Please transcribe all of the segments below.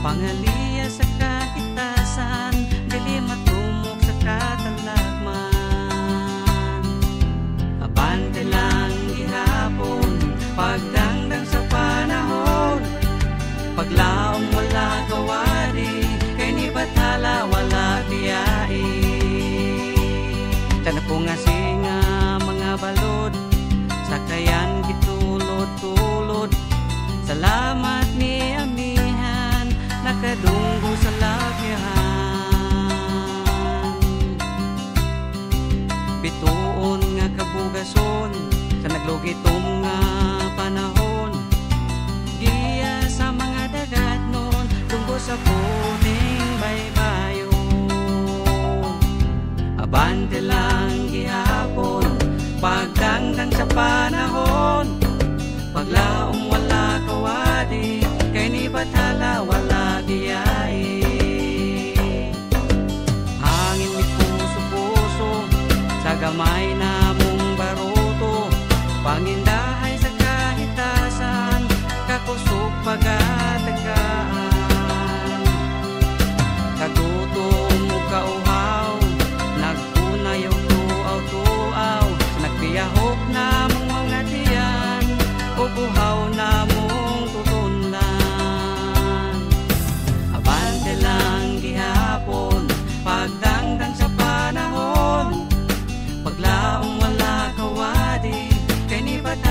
Pangaliya sa kahit asan Dili matumok sa katalagman Abante lang gihapon Pagdangdang sa panahon. Paglaong wala kawari Kay ni batala wala biyai Tanapong nga mga balod Sakayan gitulod-tulod. Salamat ni Nakadunggo sa lagyahan Bituon nga kabugason Sa naglugitong nga panahon. Giya sa mga dagat noon Tunggo sa puting baybayon. Abante lang gihapon Pagdangdang sa panahon. Paglaong wala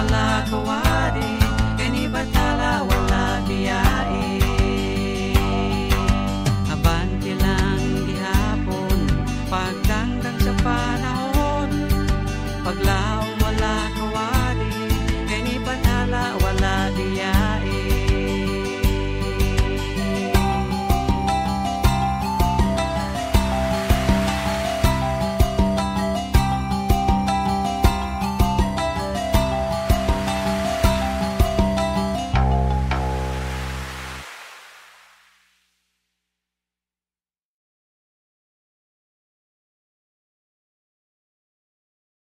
malakawa